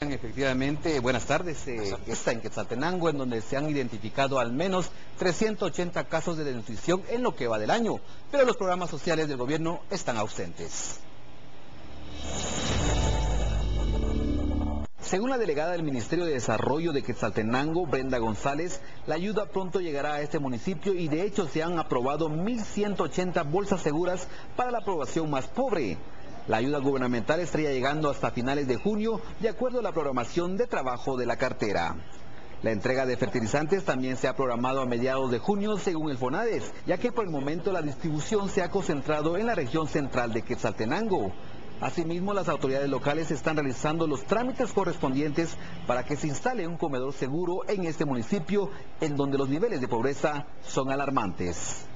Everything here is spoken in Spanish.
Efectivamente, buenas tardes. Eh, está en Quetzaltenango, en donde se han identificado al menos 380 casos de desnutrición en lo que va del año, pero los programas sociales del gobierno están ausentes. Según la delegada del Ministerio de Desarrollo de Quetzaltenango, Brenda González, la ayuda pronto llegará a este municipio y de hecho se han aprobado 1.180 bolsas seguras para la población más pobre. La ayuda gubernamental estaría llegando hasta finales de junio, de acuerdo a la programación de trabajo de la cartera. La entrega de fertilizantes también se ha programado a mediados de junio según el FONADES, ya que por el momento la distribución se ha concentrado en la región central de Quetzaltenango. Asimismo, las autoridades locales están realizando los trámites correspondientes para que se instale un comedor seguro en este municipio, en donde los niveles de pobreza son alarmantes.